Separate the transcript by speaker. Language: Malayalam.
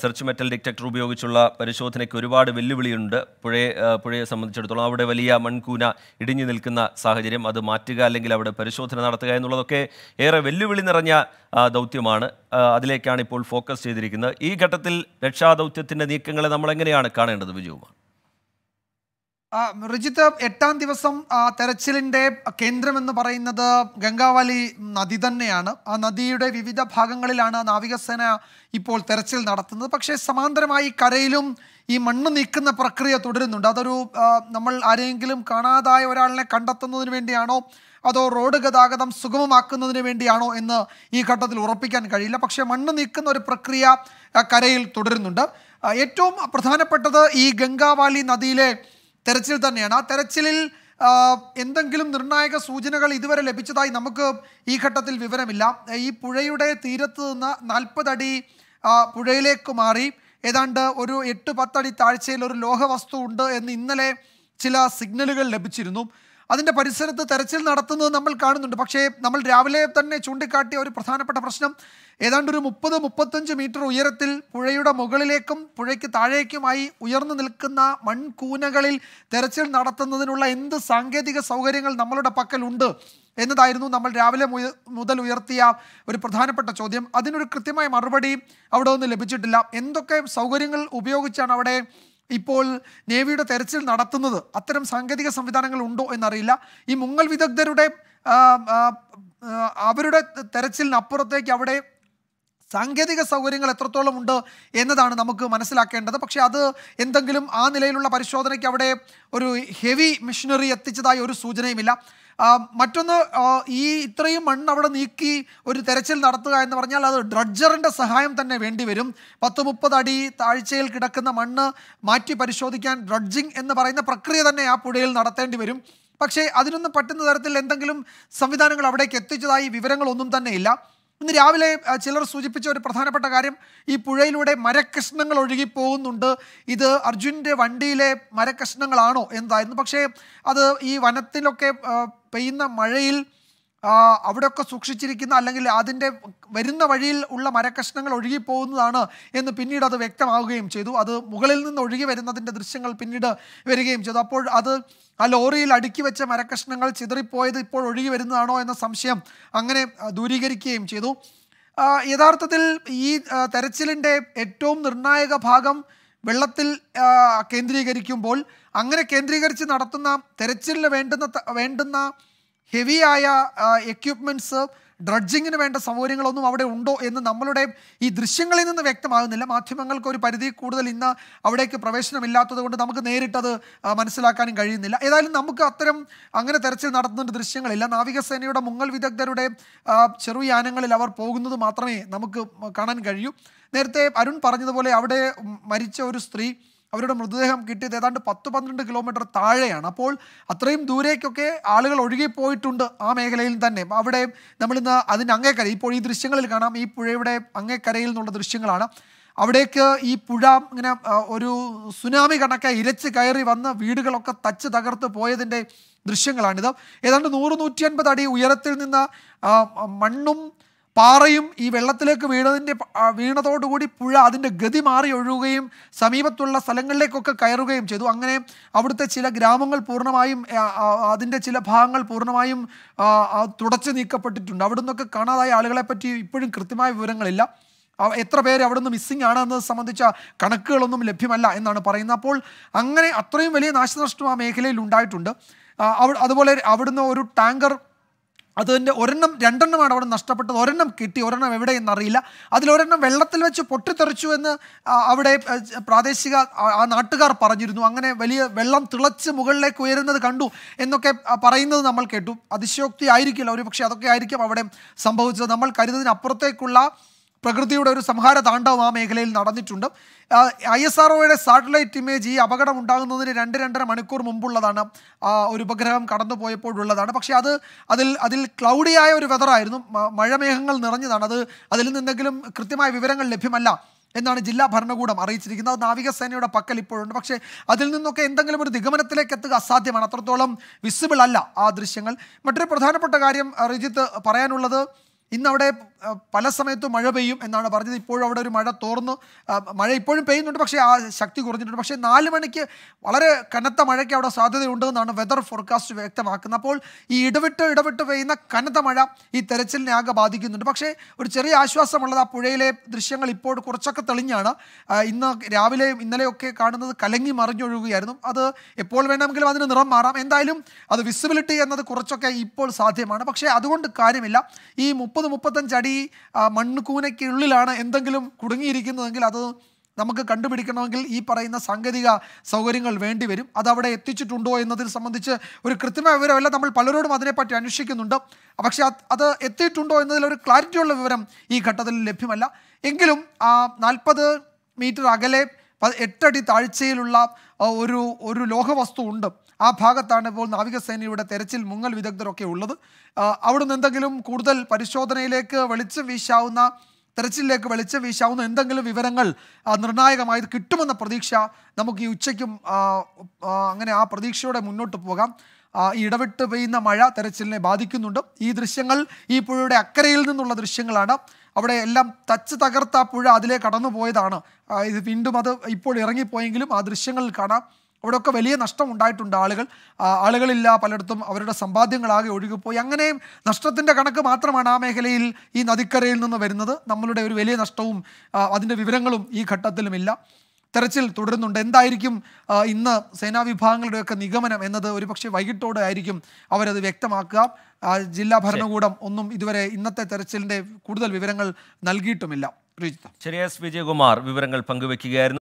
Speaker 1: സെർച്ച് മെറ്റൽ ഡിറ്റക്ടർ ഉപയോഗിച്ചുള്ള പരിശോധനയ്ക്ക് ഒരുപാട് വെല്ലുവിളിയുണ്ട്. പുഴയെ പുഴയെ സംബന്ധിച്ചിടത്തോളം അവിടെ വലിയ മൺകൂന ഇടിഞ്ഞു നിൽക്കുന്ന സാഹചര്യം അത് മാറ്റുക അല്ലെങ്കിൽ അവിടെ പരിശോധന നടത്തുക എന്നുള്ളതൊക്കെ ഏറെ വെല്ലുവിളി നിറഞ്ഞ ദൗത്യമാണ്. അതിലേക്കാണ് ഇപ്പോൾ ഫോക്കസ് ചെയ്തിരിക്കുന്നത്. ഈ ഘട്ടത്തിൽ രക്ഷാദൗത്യത്തിന്റെ നീക്കങ്ങളെ നമ്മൾ എങ്ങനെയാണ് കാണേണ്ടത് വിജയകുമാർ?
Speaker 2: റിജിത്ത് എട്ടാം ദിവസം തെരച്ചിലിന്റെ കേന്ദ്രം എന്ന് പറയുന്നത് ഗംഗാവാലി നദി തന്നെയാണ്. ആ നദിയുടെ വിവിധ ഭാഗങ്ങളിലാണ് നാവികസേന ഇപ്പോൾ തെരച്ചിൽ നടത്തുന്നത്. പക്ഷേ സമാന്തരമായി കരയിലും ഈ മണ്ണ് നീക്കുന്ന പ്രക്രിയ തുടരുന്നുണ്ട്. അതൊരു നമ്മൾ ആരെങ്കിലും കാണാതായ ഒരാളിനെ കണ്ടെത്തുന്നതിന് വേണ്ടിയാണോ അതോ റോഡ് ഗതാഗതം സുഗമമാക്കുന്നതിന് വേണ്ടിയാണോ എന്ന് ഈ ഘട്ടത്തിൽ ഉറപ്പിക്കാൻ കഴിയില്ല. പക്ഷേ മണ്ണ് നീക്കുന്ന ഒരു പ്രക്രിയ കരയിൽ തുടരുന്നുണ്ട്. ഏറ്റവും പ്രധാനപ്പെട്ടത് ഈ ഗംഗാവാലി നദിയിലെ തെരച്ചിൽ തന്നെയാണ്. ആ തെരച്ചിലിൽ എന്തെങ്കിലും നിർണായക സൂചനകൾ ഇതുവരെ ലഭിച്ചതായി നമുക്ക് ഈ ഘട്ടത്തിൽ വിവരമില്ല. ഈ പുഴയുടെ തീരത്ത് നിന്ന് നാൽപ്പതടി പുഴയിലേക്ക് മാറി. ഏതാണ്ട് ഒരു എട്ട് പത്തടി താഴ്ചയിൽ ഒരു ലോഹവസ്തു ഉണ്ട് എന്ന് ഇന്നലെ ചില സിഗ്നലുകൾ ലഭിച്ചിരുന്നു. അതിന്റെ പരിസരത്ത് തെരച്ചിൽ നടത്തുന്നത് നമ്മൾ കാണുന്നുണ്ട്. പക്ഷേ നമ്മൾ രാവിലെ തന്നെ ചൂണ്ടിക്കാട്ടിയ ഒരു പ്രധാനപ്പെട്ട പ്രശ്നം ഏതാണ്ട് ഒരു മുപ്പത് മുപ്പത്തഞ്ച് മീറ്റർ ഉയരത്തിൽ പുഴയുടെ മുകളിലേക്കും പുഴയ്ക്ക് താഴേക്കുമായി ഉയർന്നു നിൽക്കുന്ന മൺകൂനകളിൽ തെരച്ചിൽ നടത്തുന്നതിനുള്ള എന്ത് സാങ്കേതിക സൗകര്യങ്ങൾ നമ്മളുടെ പക്കലുണ്ട് എന്നതായിരുന്നു നമ്മൾ രാവിലെ മുതൽ ഉയർത്തിയ ഒരു പ്രധാനപ്പെട്ട ചോദ്യം. അതിനൊരു കൃത്യമായ മറുപടി അവിടെ ഒന്നും ലഭിച്ചിട്ടില്ല. എന്തൊക്കെ സൗകര്യങ്ങൾ ഉപയോഗിച്ചാണ് അവിടെ ഇപ്പോൾ നേവിയുടെ തെരച്ചിൽ നടത്തുന്നത് അത്തരം സാങ്കേതിക സംവിധാനങ്ങൾ ഉണ്ടോ എന്നറിയില്ല. ഈ മുങ്ങൽ വിദഗ്ധരുടെ അവരുടെ തെരച്ചിലിനപ്പുറത്തേക്ക് അവിടെ സാങ്കേതിക സൗകര്യങ്ങൾ എത്രത്തോളം ഉണ്ട് എന്നതാണ് നമുക്ക് മനസ്സിലാക്കേണ്ടത്. പക്ഷേ അത് എന്തെങ്കിലും ആ നിലയിലുള്ള പരിശോധനയ്ക്ക് അവിടെ ഒരു ഹെവി മെഷീനറി എത്തിച്ചതായി ഒരു സൂചനയുമില്ല. മറ്റൊന്ന് ഈ ഇത്രയും മണ്ണ് അവിടെ നീക്കി ഒരു തെരച്ചിൽ നടത്തുക എന്ന് പറഞ്ഞാൽ അത് ഡ്രഡ്ജറിന്റെ സഹായം തന്നെ വേണ്ടിവരും പത്ത് മുപ്പത് അടി താഴ്ചയിൽ കിടക്കുന്ന മണ്ണ് മാറ്റി പരിശോധിക്കാൻ ഡ്രഡ്ജിങ് എന്ന് പറയുന്ന പ്രക്രിയ തന്നെ ആ പുഴയിൽ നടത്തേണ്ടി വരും. പക്ഷേ അതിനൊന്നും പറ്റുന്ന തരത്തിൽ എന്തെങ്കിലും സംവിധാനങ്ങൾ അവിടേക്ക് എത്തിച്ചതായി വിവരങ്ങളൊന്നും തന്നെയില്ല ഇന്ന് രാവിലെ ചിലർ സൂചിപ്പിച്ച ഒരു പ്രധാനപ്പെട്ട കാര്യം ഈ പുഴയിലൂടെ മരക്കഷ്ണങ്ങൾ ഒഴുകി പോകുന്നുണ്ട്. ഇത് അർജുന്റെ വണ്ടിയിലെ മരക്കഷ്ണങ്ങളാണോ എന്തായിരുന്നു പക്ഷേ അത് ഈ വനത്തിലൊക്കെ പെയ്യുന്ന മഴയിൽ അവിടെയൊക്കെ സൂക്ഷിച്ചിരിക്കുന്ന അല്ലെങ്കിൽ അതിന്റെ വരുന്ന വഴിയിൽ ഉള്ള മരക്കഷ്ണങ്ങൾ ഒഴുകിപ്പോകുന്നതാണ് എന്ന് പിന്നീട് അത് വ്യക്തമാവുകയും ചെയ്തു. അത് മുകളിൽ നിന്ന് ഒഴുകി വരുന്നതിന്റെ ദൃശ്യങ്ങൾ പിന്നീട് വരികയും ചെയ്തു. അപ്പോൾ അത് ആ ലോറിയിൽ അടുക്കി വെച്ച മരക്കഷ്ണങ്ങൾ ചിതറിപ്പോയത് ഇപ്പോൾ ഒഴുകി വരുന്നതാണോ എന്ന സംശയം അങ്ങനെ ദൂരീകരിക്കുകയും ചെയ്തു. യഥാർത്ഥത്തിൽ ഈ തെരച്ചിലിന്റെ ഏറ്റവും നിർണായക ഭാഗം വെള്ളത്തിൽ കേന്ദ്രീകരിക്കുമ്പോൾ അങ്ങനെ കേന്ദ്രീകരിച്ച് നടത്തുന്ന തെരച്ചിലിന് വേണ്ടുന്ന വേണ്ടുന്ന ഹെവിയായ എക്യുപ്മെന്റ്സ് ഡ്രഡ്ജിങ്ങിന് വേണ്ട സൗകര്യങ്ങളൊന്നും അവിടെ ഉണ്ടോ എന്ന് നമ്മളുടെ ഈ ദൃശ്യങ്ങളിൽ നിന്ന് വ്യക്തമാകുന്നില്ല. മാധ്യമങ്ങൾക്ക് ഒരു പരിധി കൂടുതൽ ഇന്ന് അവിടേക്ക് പ്രവേശനമില്ലാത്തത് കൊണ്ട് നമുക്ക് നേരിട്ടത് മനസ്സിലാക്കാനും കഴിയുന്നില്ല. ഏതായാലും നമുക്ക് അത്തരം അങ്ങനെ തെരച്ചിൽ നടത്തുന്ന ദൃശ്യങ്ങളില്ല. നാവികസേനയുടെ മുങ്ങൽ വിദഗ്ധരുടെ ചെറു യാനങ്ങളിൽ അവർ പോകുന്നത് മാത്രമേ നമുക്ക് കാണാൻ കഴിയൂ. നേരത്തെ അരുൺ പറഞ്ഞതുപോലെ അവിടെ മരിച്ച ഒരു സ്ത്രീ അവരുടെ മൃതദേഹം കിട്ടിയത് ഏതാണ്ട് പത്ത് പന്ത്രണ്ട് കിലോമീറ്റർ താഴെയാണ്. അപ്പോൾ അത്രയും ദൂരേക്കൊക്കെ ആളുകൾ ഒഴുകിപ്പോയിട്ടുണ്ട് ആ മേഖലയിൽ തന്നെ. അവിടെ നമ്മളിന്ന് അതിന്റെ അങ്ങേക്കര ഇപ്പോൾ ഈ ദൃശ്യങ്ങളിൽ കാണാം. ഈ പുഴയുടെ അങ്ങേക്കരയിൽ നിന്നുള്ള ദൃശ്യങ്ങളാണ്. അവിടേക്ക് ഈ പുഴ ഇങ്ങനെ ഒരു സുനാമി കണക്കെ ഇരച്ച് കയറി വന്ന് വീടുകളൊക്കെ തച്ച് തകർത്ത് പോയതിന്റെ ദൃശ്യങ്ങളാണിത്. ഏതാണ്ട് നൂറ് നൂറ്റി അൻപത് അടി ഉയരത്തിൽ നിന്ന് മണ്ണും പാറയും ഈ വെള്ളത്തിലേക്ക് വീണതിന്റെ വീണതോടുകൂടി പുഴ അതിന്റെ ഗതി മാറി ഒഴുകുകയും സമീപത്തുള്ള സ്ഥലങ്ങളിലേക്കൊക്കെ കയറുകയും ചെയ്തു. അങ്ങനെ അവിടുത്തെ ചില ഗ്രാമങ്ങൾ പൂർണമായും അതിന്റെ ചില ഭാഗങ്ങൾ പൂർണമായും തുടച്ചു നീക്കപ്പെട്ടിട്ടുണ്ട്. അവിടെ നിന്നൊക്കെ കാണാതായ ആളുകളെ പറ്റി ഇപ്പോഴും കൃത്യമായ വിവരങ്ങളില്ല. എത്ര പേര് അവിടെ നിന്ന് മിസ്സിംഗ് ആണ് എന്നത് സംബന്ധിച്ച കണക്കുകളൊന്നും ലഭ്യമല്ല എന്നാണ് പറയുന്നത്. അപ്പോൾ അങ്ങനെ അത്രയും വലിയ നാശനഷ്ടം ആ മേഖലയിൽ ഉണ്ടായിട്ടുണ്ട്. അതുപോലെ അവിടുന്ന് ഒരു ടാങ്കർ അതിന്റെ ഒരെണ്ണം രണ്ടെണ്ണമാണ് അവിടെ നഷ്ടപ്പെട്ടത്. ഒരെണ്ണം കിട്ടി ഒരെണ്ണം എവിടെയെന്ന് അറിയില്ല അതിലൊരെണ്ണം വെള്ളത്തിൽ വെച്ച് പൊട്ടിത്തെറിച്ചു എന്ന് അവിടെ പ്രാദേശിക ആ- നാട്ടുകാർ പറഞ്ഞിരുന്നു. അങ്ങനെ വലിയ വെള്ളം തിളച്ച് മുകളിലേക്ക് ഉയരുന്നത് കണ്ടു എന്നൊക്കെ പറയുന്നത് നമ്മൾ കേട്ടു. അതിശയോക്തി ആയിരിക്കില്ല ഒരു പക്ഷേ അതൊക്കെ ആയിരിക്കും അവിടെ സംഭവിച്ചത്. നമ്മൾ കരുതുന്നതിനപ്പുറത്തേക്കുള്ള പ്രകൃതിയുടെ ഒരു സംഹാര താണ്ഡവം ആ മേഖലയിൽ നടന്നിട്ടുണ്ട്. I S R satellite image ഈ അപകടം ഉണ്ടാകുന്നതിന് രണ്ട് രണ്ടര മണിക്കൂർ മുമ്പുള്ളതാണ്. ഒരു ഉപഗ്രഹം കടന്നു പോയപ്പോഴുള്ളതാണ് പക്ഷേ അത് അതിൽ അതിൽ ക്ലൗഡിയായ ഒരു വെതറായിരുന്നു മഴമേഘങ്ങൾ നിറഞ്ഞതാണ്. അത് അതിൽ നിന്നെങ്കിലും കൃത്യമായ വിവരങ്ങൾ ലഭ്യമല്ല എന്നാണ് ജില്ലാ ഭരണകൂടം അറിയിച്ചിരിക്കുന്നത്. അത് നാവികസേനയുടെ പക്കൽ ഇപ്പോഴുണ്ട്. പക്ഷേ അതിൽ നിന്നൊക്കെ എന്തെങ്കിലും ഒരു നിഗമനത്തിലേക്ക് എത്തുക അസാധ്യമാണ്. അത്രത്തോളം വിസിബിൾ അല്ല ആ ദൃശ്യങ്ങൾ. മറ്റൊരു പ്രധാനപ്പെട്ട കാര്യം റിജിത്ത് പറയാനുള്ളത് ഇന്ന് അവിടെ പല സമയത്തും മഴ പെയ്യും എന്നാണ് പറഞ്ഞത്. ഇപ്പോഴും അവിടെ ഒരു മഴ തോർന്നു. മഴ ഇപ്പോഴും പെയ്യുന്നുണ്ട് പക്ഷേ ആ ശക്തി കുറഞ്ഞിട്ടുണ്ട്. പക്ഷേ നാല് മണിക്ക് വളരെ കനത്ത മഴയ്ക്ക് അവിടെ സാധ്യതയുണ്ടെന്നാണ് വെതർ ഫോർകാസ്റ്റ് വ്യക്തമാക്കുന്നത്. അപ്പോൾ ഈ ഇടവിട്ട് ഇടവിട്ട് പെയ്യുന്ന കനത്ത മഴ ഈ തെരച്ചിലിനെ ആകെ ബാധിക്കുന്നുണ്ട്. പക്ഷേ ഒരു ചെറിയ ആശ്വാസമുള്ളത് ആ പുഴയിലെ ദൃശ്യങ്ങൾ ഇപ്പോൾ കുറച്ചൊക്കെ തെളിഞ്ഞാണ്. ഇന്ന് രാവിലെയും ഇന്നലെയൊക്കെ കാണുന്നത് കലങ്ങി മറിഞ്ഞൊഴുകുകയായിരുന്നു. അത് എപ്പോൾ വേണമെങ്കിലും അതിന് നിറം മാറാം. എന്തായാലും അത് വിസിബിലിറ്റി എന്നത് കുറച്ചൊക്കെ ഇപ്പോൾ സാധ്യമാണ്. പക്ഷേ അതുകൊണ്ട് കാര്യമില്ല. ഈ മുപ്പത് മുപ്പത്തഞ്ച് അടി ആ, മണ്ണുകൂനയ്ക്കുള്ളിലാണ് എന്തെങ്കിലും കുടുങ്ങിയിരിക്കുന്നതെങ്കിൽ അത് നമുക്ക് കണ്ടുപിടിക്കണമെങ്കിൽ ഈ പറയുന്ന സാങ്കേതിക സൗകര്യങ്ങൾ വേണ്ടിവരും അത് അവിടെ എത്തിച്ചിട്ടുണ്ടോ എന്നതിൽ സംബന്ധിച്ച് ഒരു കൃത്യമായ വിവരമല്ല. നമ്മൾ പലരോടും അതിനെപ്പറ്റി അന്വേഷിക്കുന്നുണ്ട്. പക്ഷേ അത് എത്തിയിട്ടുണ്ടോ എന്നതിൽ ഒരു ക്ലാരിറ്റിയുള്ള വിവരം ഈ ഘട്ടത്തിൽ ലഭ്യമല്ല. എങ്കിലും ആ നാൽപ്പത് മീറ്റർ അകലെ എട്ടടി താഴ്ചയിലുള്ള ഒരു ഒരു ലോഹവസ്തു ഉണ്ട്. ആ ഭാഗത്താണ് ഇപ്പോൾ നാവികസേനയുടെ തെരച്ചിൽ മുങ്ങൽ വിദഗ്ധരൊക്കെ ഉള്ളത്. അവിടുന്ന് എന്തെങ്കിലും കൂടുതൽ പരിശോധനയിലേക്ക് വെളിച്ചം വീശാവുന്ന തെരച്ചിലേക്ക് വെളിച്ചം വീശാവുന്ന എന്തെങ്കിലും വിവരങ്ങൾ നിർണായകമായത് കിട്ടുമെന്ന പ്രതീക്ഷ നമുക്ക് ഈ ഉച്ചയ്ക്കും അങ്ങനെ ആ പ്രതീക്ഷയോടെ മുന്നോട്ട് പോകാം. ഈ ഇടവിട്ട് പെയ്യുന്ന മഴ തെരച്ചിലിനെ ബാധിക്കുന്നുണ്ട്. ഈ ദൃശ്യങ്ങൾ ഈ പുഴയുടെ അക്കരയിൽ നിന്നുള്ള ദൃശ്യങ്ങളാണ്. അവിടെ എല്ലാം തച്ച് തകർത്ത ആ പുഴ അതിലെ കടന്നു പോയതാണ് ഇത് വീണ്ടും അത് ഇപ്പോൾ ഇറങ്ങിപ്പോയെങ്കിലും ആ ദൃശ്യങ്ങളിൽ കാണാം. അവിടെയൊക്കെ വലിയ നഷ്ടം ഉണ്ടായിട്ടുണ്ട് ആളുകൾ. ആളുകളില്ല പലയിടത്തും അവരുടെ സമ്പാദ്യങ്ങളാകെ ഒഴുകിപ്പോയി. അങ്ങനെയും നഷ്ടത്തിന്റെ കണക്ക് മാത്രമാണ് ആ മേഖലയിൽ ഈ നദിക്കരയിൽ നിന്ന് വരുന്നത്. നമ്മളുടെ ഒരു വലിയ നഷ്ടവും അതിന്റെ വിവരങ്ങളും ഈ ഘട്ടത്തിലുമില്ല. തെരച്ചിൽ തുടരുന്നുണ്ട്. എന്തായിരിക്കും ഇന്ന് സേനാ വിഭാഗങ്ങളുടെയൊക്കെ നിഗമനം എന്നത് ഒരുപക്ഷെ വൈകിട്ടോടെ ആയിരിക്കും അവരത് വ്യക്തമാക്കുക. ജില്ലാ ഭരണകൂടം ഒന്നും ഇതുവരെ ഇന്നത്തെ തെരച്ചിലിന്റെ കൂടുതൽ വിവരങ്ങൾ നൽകിയിട്ടുമില്ല. ശ്രീജിത്ത്.
Speaker 1: ശരി എസ്. വിജയകുമാർ വിവരങ്ങൾ പങ്കുവെക്കുകയായിരുന്നു.